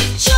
Ch-